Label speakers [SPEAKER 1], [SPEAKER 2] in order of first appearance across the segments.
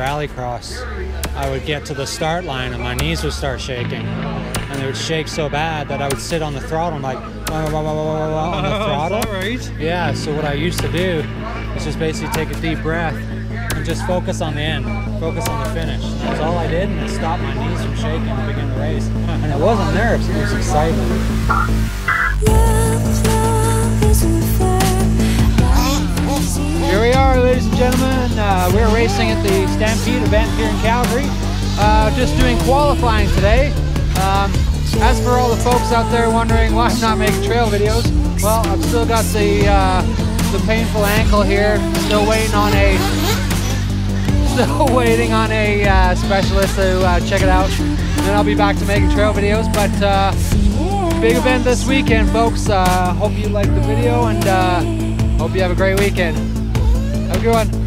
[SPEAKER 1] used to race rallycross, I would get to the start line and my knees would start shaking. And they would shake so bad that I would sit on the throttle and like wah, wah, wah, wah, wah, wah, on the throttle.
[SPEAKER 2] right?
[SPEAKER 1] Yeah, so what I used to do is just basically take a deep breath and just focus on the end, focus on the finish. And that's all I did, and it stopped my knees from shaking to begin the race. And it wasn't nerves, it was excitement. Here we are, ladies and gentlemen. Uh, we're racing at the Stampede event here in Calgary. Uh, just doing qualifying today. Um, as for all the folks out there wondering why I'm not making trail videos, well, I've still got the uh, the painful ankle here. Still waiting on a still waiting on a uh, specialist to uh, check it out. And then I'll be back to making trail videos. But uh, big event this weekend, folks. Hope you liked the video and hope you have a great weekend. Have a good one.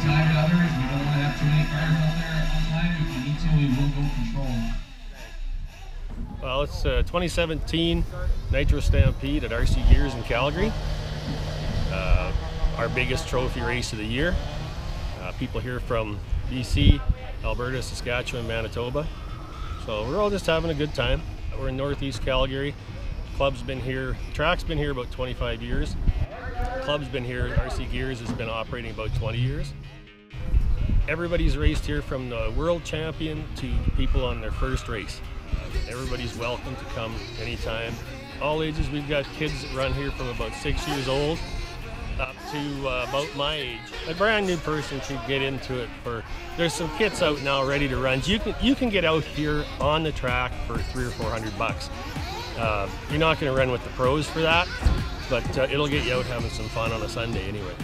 [SPEAKER 3] Time to others. We don't want to have too many cars out there on time. If we need to, we will go control.
[SPEAKER 4] Well, it's uh, 2017 Nitro Stampede at RC Gears in Calgary. Uh, our biggest trophy race of the year. Uh, people here from BC, Alberta, Saskatchewan, Manitoba. So we're all just having a good time. We're in Northeast Calgary. Club's been here, track's been here about 25 years. Club's been here, RC Gears has been operating about 20 years. Everybody's raced here from the world champion to people on their first race. Everybody's welcome to come anytime. All ages, we've got kids that run here from about six years old up to uh, about my age. A brand new person could get into it for. There's some kits out now ready to run. You can you can get out here on the track for three or four hundred bucks. Uh, you're not going to run with the pros for that, but uh, it'll get you out having some fun on a Sunday anyway.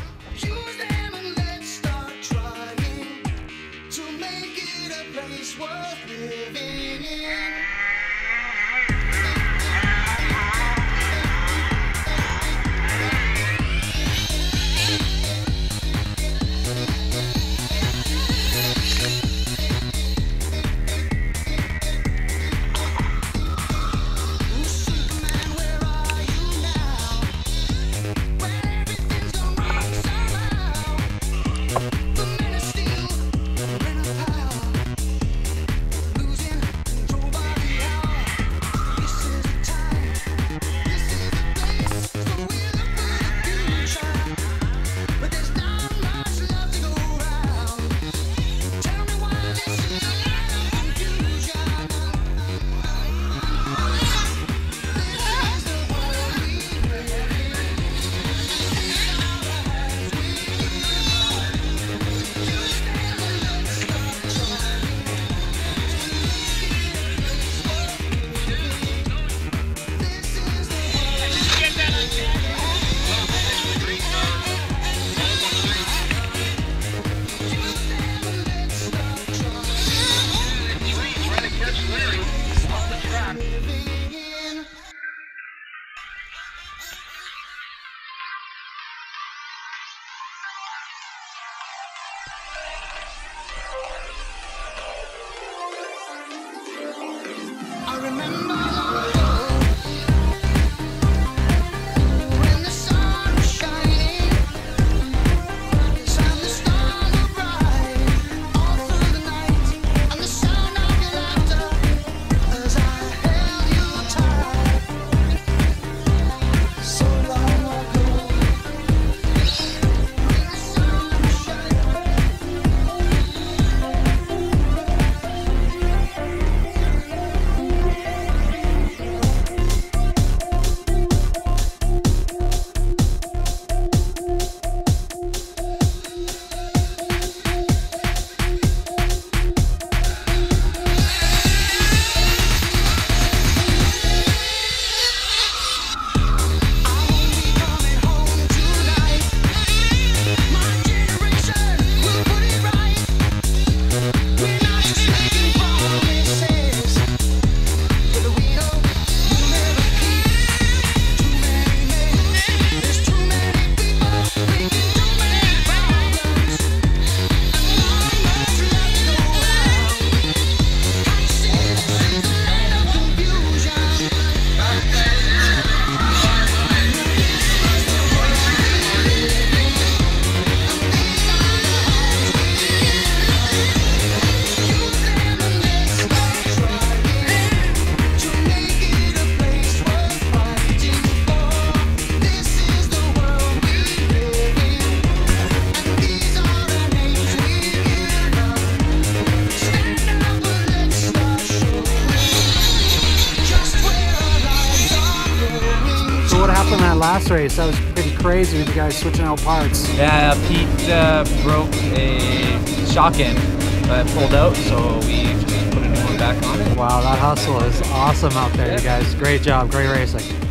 [SPEAKER 5] Race. That was pretty crazy with you guys switching out parts.
[SPEAKER 2] Yeah, Pete uh, broke a shock end that pulled out, so we just put a new one back on it.
[SPEAKER 5] Wow, that hustle is awesome out there, you guys. Great job, great racing.